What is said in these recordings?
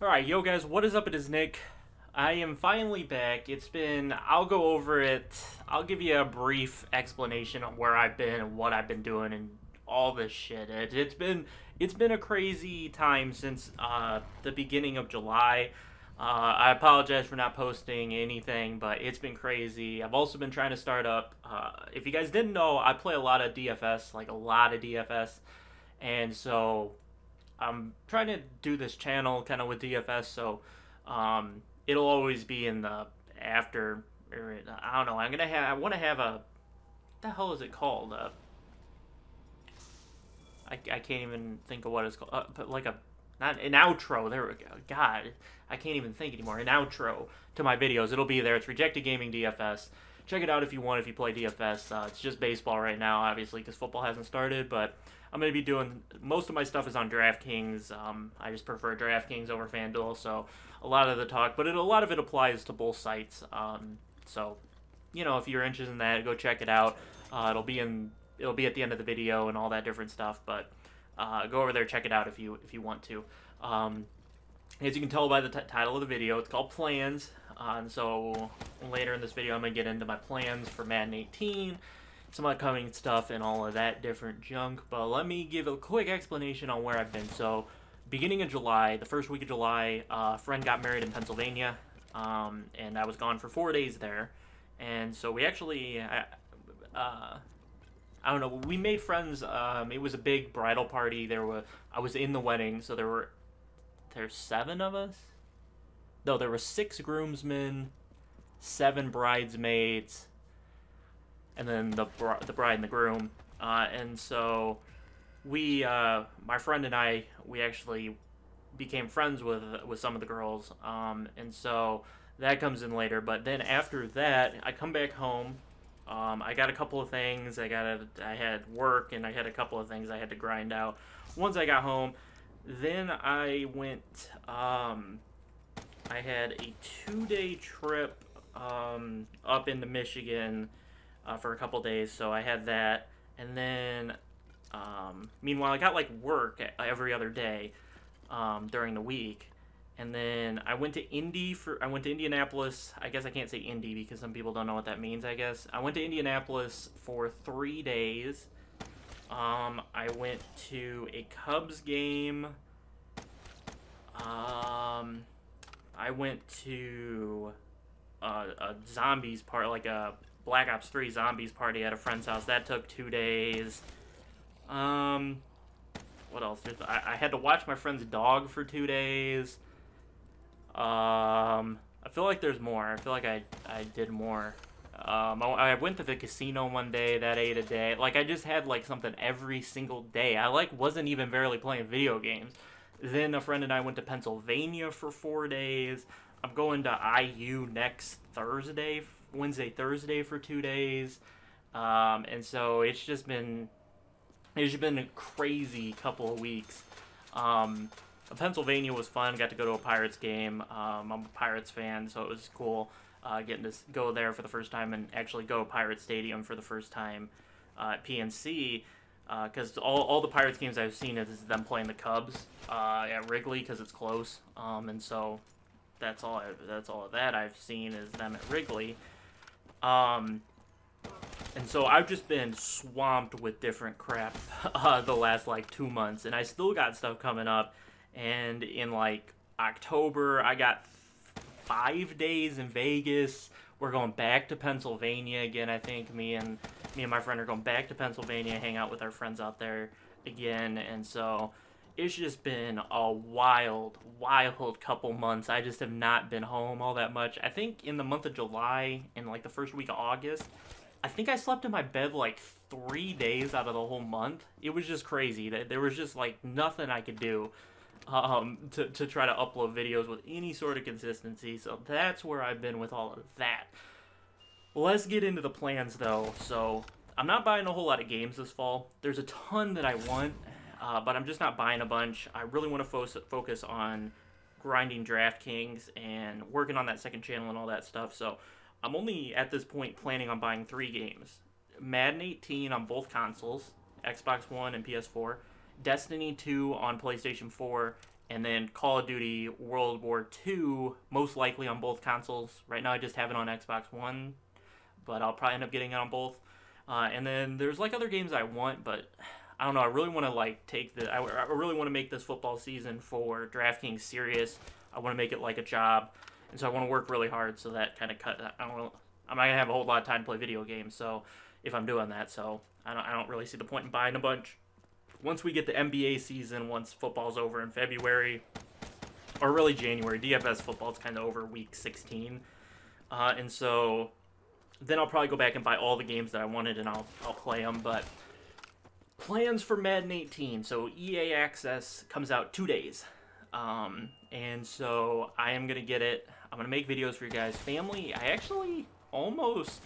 Alright, yo guys, what is up? It is Nick. I am finally back. It's been, I'll go over it. I'll give you a brief explanation on where I've been and what I've been doing and all this shit. It, it's been, it's been a crazy time since uh, the beginning of July. Uh, I apologize for not posting anything, but it's been crazy. I've also been trying to start up. Uh, if you guys didn't know, I play a lot of DFS, like a lot of DFS. And so I'm trying to do this channel kind of with DFS, so um, it'll always be in the after. Or, I don't know. I'm gonna have. I want to have a. The hell is it called? Uh, I, I can't even think of what it's called. Uh, but like a not an outro. There we go. God, I can't even think anymore. An outro to my videos. It'll be there. It's Rejected Gaming DFS. Check it out if you want. If you play DFS, uh, it's just baseball right now, obviously, because football hasn't started. But I'm going to be doing most of my stuff is on DraftKings. Um, I just prefer DraftKings over FanDuel, so a lot of the talk, but it, a lot of it applies to both sites. Um, so, you know, if you're interested in that, go check it out. Uh, it'll be in it'll be at the end of the video and all that different stuff. But uh, go over there, check it out if you if you want to. Um, as you can tell by the title of the video, it's called Plans. Uh, and so later in this video, I'm gonna get into my plans for Madden 18 some upcoming stuff and all of that different junk. But let me give a quick explanation on where I've been. So, beginning of July, the first week of July, uh, a friend got married in Pennsylvania, um, and I was gone for four days there. And so we actually, uh, I don't know, we made friends. Um, it was a big bridal party. There were, I was in the wedding, so there were, there's seven of us. No, there were six groomsmen, seven bridesmaids, and then the br- the bride and the groom. Uh, and so we, uh, my friend and I, we actually became friends with with some of the girls. Um, and so that comes in later. But then after that, I come back home. Um, I got a couple of things. I got a, I had work and I had a couple of things I had to grind out. Once I got home, then I went. Um, I had a two day trip um, up into Michigan uh, for a couple days, so I had that. And then, um, meanwhile, I got like work every other day um, during the week. And then I went to Indy for I went to Indianapolis. I guess I can't say Indy because some people don't know what that means. I guess I went to Indianapolis for three days. Um, I went to a Cubs game. Um, I went to a, a zombies part, like a Black Ops 3 Zombies party at a friend's house. That took two days. Um, what else? I, I had to watch my friend's dog for two days. Um, I feel like there's more. I feel like I, I did more. Um, I, I went to the casino one day. That ate a day. Like, I just had, like, something every single day. I, like, wasn't even barely playing video games. Then a friend and I went to Pennsylvania for four days. I'm going to IU next Thursday Wednesday, Thursday for two days. Um, and so it's just been it's just been a crazy couple of weeks. Um, Pennsylvania was fun. Got to go to a Pirates game. Um, I'm a Pirates fan, so it was cool uh, getting to go there for the first time and actually go to Pirate Stadium for the first time uh, at PNC. Because uh, all, all the Pirates games I've seen is them playing the Cubs uh, at Wrigley because it's close, um, and so that's all. I, that's all of that I've seen is them at Wrigley. Um, and so I've just been swamped with different crap uh, the last like two months, and I still got stuff coming up. And in like October, I got five days in Vegas. We're going back to Pennsylvania again. I think me and me and my friend are going back to Pennsylvania, hang out with our friends out there again. And so it's just been a wild, wild couple months. I just have not been home all that much. I think in the month of July and like the first week of August, I think I slept in my bed like three days out of the whole month. It was just crazy. There was just like nothing I could do um, to, to try to upload videos with any sort of consistency. So that's where I've been with all of that. Let's get into the plans though. So I'm not buying a whole lot of games this fall. There's a ton that I want uh, but I'm just not buying a bunch. I really want to fo- focus on grinding DraftKings and working on that second channel and all that stuff. So I'm only at this point planning on buying three games Madden 18 on both consoles, Xbox One and PS4, Destiny 2 on PlayStation 4, and then Call of Duty World War II, most likely on both consoles. Right now, I just have it on Xbox One, but I'll probably end up getting it on both. Uh, and then there's like other games I want, but I don't know. I really want to like take the. I, I really want to make this football season for DraftKings serious. I want to make it like a job, and so I want to work really hard. So that kind of cut. I don't. I'm not gonna have a whole lot of time to play video games. So if I'm doing that, so I don't. I don't really see the point in buying a bunch once we get the NBA season, once football's over in February, or really January, DFS football's kind of over week 16. Uh, and so then I'll probably go back and buy all the games that I wanted and I'll, I'll play them. But plans for Madden 18. So EA Access comes out two days. Um, and so I am going to get it. I'm going to make videos for you guys. Family, I actually almost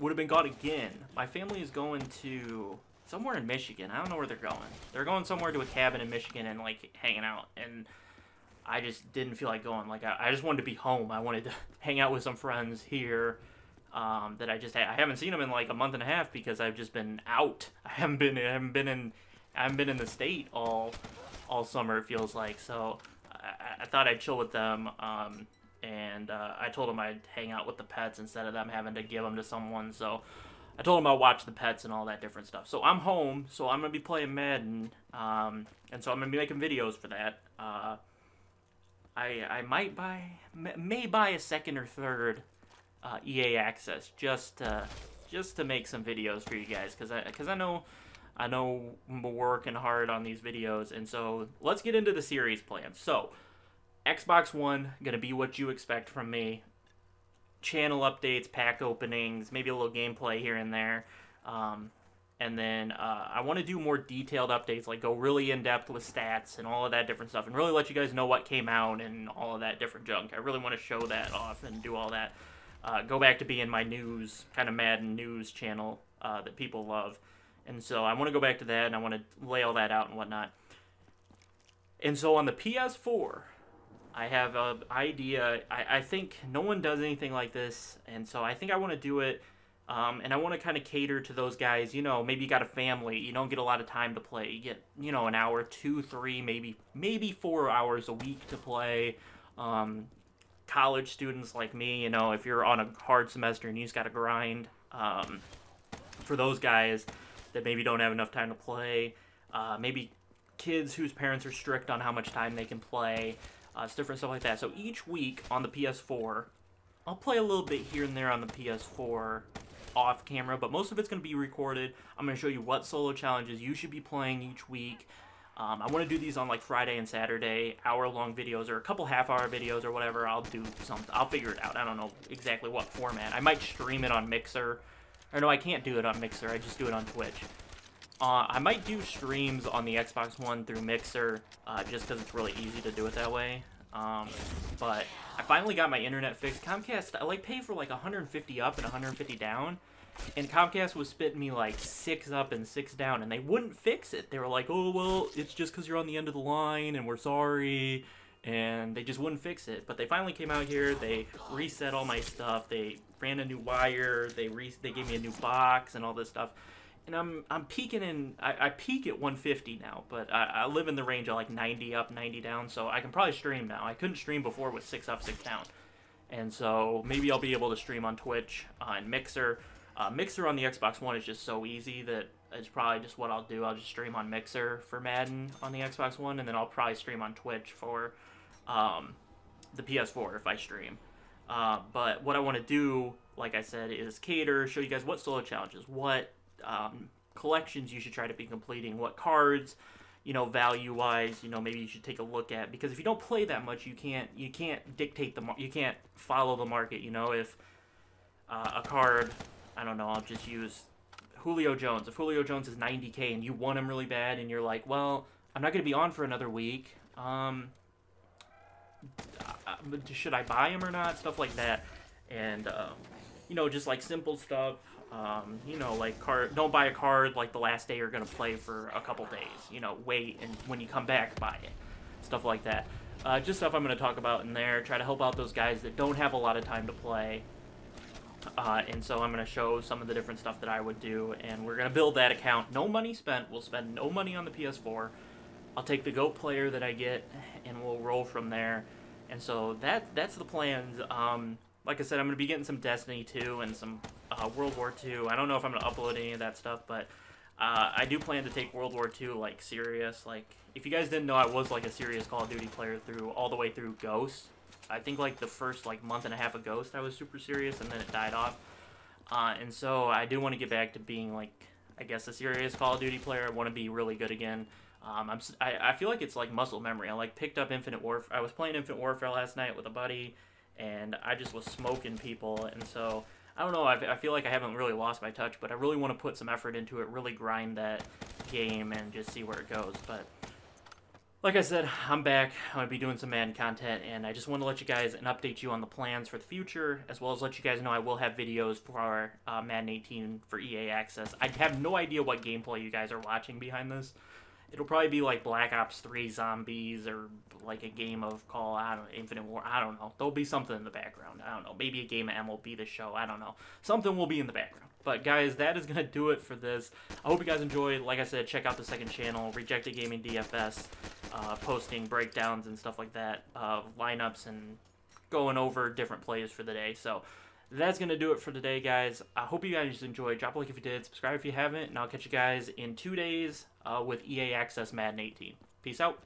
would have been gone again. My family is going to somewhere in Michigan. I don't know where they're going. They're going somewhere to a cabin in Michigan and like hanging out. And I just didn't feel like going. Like I, I just wanted to be home. I wanted to hang out with some friends here. Um, that I just I haven't seen them in like a month and a half because I've just been out. I haven't been I haven't been in I haven't been in the state all all summer. It feels like so. I, I thought I'd chill with them. Um, and uh, I told them I'd hang out with the pets instead of them having to give them to someone. So I told him I'd watch the pets and all that different stuff. So I'm home, so I'm gonna be playing Madden, um, and so I'm gonna be making videos for that. Uh, I I might buy may buy a second or third uh, EA access just to, just to make some videos for you guys because I because I know I know we're working hard on these videos, and so let's get into the series plan. So Xbox One gonna be what you expect from me channel updates, pack openings, maybe a little gameplay here and there. Um, and then uh, I want to do more detailed updates, like go really in depth with stats and all of that different stuff, and really let you guys know what came out and all of that different junk. I really want to show that off and do all that. Uh, go back to being my news, kind of Madden news channel uh, that people love. And so I want to go back to that and I want to lay all that out and whatnot. And so on the PS4, I have an idea. I, I think no one does anything like this, and so I think I want to do it. Um, and I want to kind of cater to those guys. You know, maybe you got a family, you don't get a lot of time to play. You get, you know, an hour, two, three, maybe maybe four hours a week to play. Um, college students like me, you know, if you're on a hard semester and you just got to grind. Um, for those guys that maybe don't have enough time to play, uh, maybe kids whose parents are strict on how much time they can play. Uh, it's different stuff like that. So each week on the PS4, I'll play a little bit here and there on the PS4 off camera, but most of it's going to be recorded. I'm going to show you what solo challenges you should be playing each week. Um, I want to do these on like Friday and Saturday, hour-long videos or a couple half-hour videos or whatever. I'll do something. I'll figure it out. I don't know exactly what format. I might stream it on Mixer. Or no, I can't do it on Mixer. I just do it on Twitch. Uh, I might do streams on the Xbox One through Mixer, uh, just because it's really easy to do it that way. Um, but I finally got my internet fixed. Comcast, I like pay for like 150 up and 150 down, and Comcast was spitting me like six up and six down, and they wouldn't fix it. They were like, "Oh well, it's just because you're on the end of the line, and we're sorry." And they just wouldn't fix it. But they finally came out here. They reset all my stuff. They ran a new wire. They re- they gave me a new box and all this stuff and I'm I'm peaking in I, I peak at 150 now, but I, I live in the range of like 90 up, 90 down, so I can probably stream now. I couldn't stream before with six up, six down, and so maybe I'll be able to stream on Twitch uh, and Mixer. Uh, Mixer on the Xbox One is just so easy that it's probably just what I'll do. I'll just stream on Mixer for Madden on the Xbox One, and then I'll probably stream on Twitch for um, the PS4 if I stream. Uh, but what I want to do, like I said, is cater, show you guys what solo challenges, what um, collections you should try to be completing, what cards, you know, value wise, you know, maybe you should take a look at because if you don't play that much, you can't you can't dictate the you can't follow the market. You know, if uh, a card, I don't know, I'll just use Julio Jones. If Julio Jones is 90k and you want him really bad, and you're like, well, I'm not going to be on for another week. Um, should I buy him or not? Stuff like that, and uh, you know, just like simple stuff um, you know, like card. Don't buy a card like the last day you're gonna play for a couple days. You know, wait and when you come back, buy it. Stuff like that. Uh, just stuff I'm gonna talk about in there. Try to help out those guys that don't have a lot of time to play. Uh, and so I'm gonna show some of the different stuff that I would do, and we're gonna build that account. No money spent. We'll spend no money on the PS4. I'll take the GOAT player that I get, and we'll roll from there. And so that that's the plans. Um, like I said, I'm gonna be getting some Destiny 2 and some uh, World War 2. I don't know if I'm gonna upload any of that stuff, but uh, I do plan to take World War 2 like serious. Like if you guys didn't know, I was like a serious Call of Duty player through all the way through Ghost. I think like the first like month and a half of Ghost, I was super serious, and then it died off. Uh, and so I do want to get back to being like I guess a serious Call of Duty player. I want to be really good again. Um, I'm, I, I feel like it's like muscle memory. I like picked up Infinite Warfare. I was playing Infinite Warfare last night with a buddy, and I just was smoking people. And so I don't know. I, I feel like I haven't really lost my touch, but I really want to put some effort into it. Really grind that game and just see where it goes. But like I said, I'm back. I'm going to be doing some Madden content, and I just want to let you guys and update you on the plans for the future, as well as let you guys know I will have videos for uh, Madden 18 for EA Access. I have no idea what gameplay you guys are watching behind this. It'll probably be like Black Ops 3 Zombies or like a game of Call, I don't Infinite War. I don't know. There'll be something in the background. I don't know. Maybe a game of MLB The Show. I don't know. Something will be in the background. But guys, that is going to do it for this. I hope you guys enjoyed. Like I said, check out the second channel, Rejected Gaming DFS, uh, posting breakdowns and stuff like that, uh, lineups and going over different plays for the day. So that's going to do it for today, guys. I hope you guys enjoyed. Drop a like if you did. Subscribe if you haven't. And I'll catch you guys in two days uh, with EA Access Madden 18. Peace out.